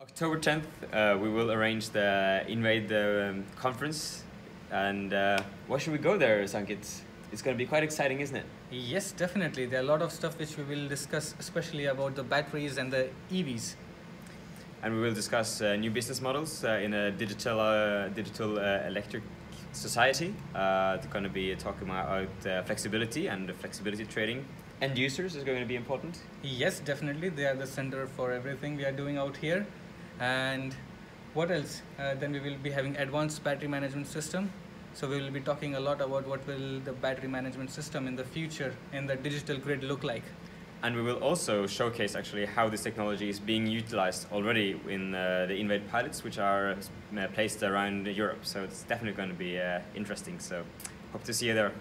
October 10th, uh, we will arrange the Invade the um, conference. And uh, why should we go there, Sanket? It's going to be quite exciting, isn't it? Yes, definitely. There are a lot of stuff which we will discuss, especially about the batteries and the EVs. And we will discuss uh, new business models uh, in a digital, uh, digital uh, electric society. Uh, it's going to be talking about uh, flexibility and the flexibility trading. End users is going to be important. Yes, definitely. They are the center for everything we are doing out here. And what else? Uh, then we will be having advanced battery management system. So we will be talking a lot about what will the battery management system in the future in the digital grid look like. And we will also showcase actually how this technology is being utilized already in uh, the Invade pilots, which are uh, placed around Europe. So it's definitely going to be uh, interesting. So hope to see you there.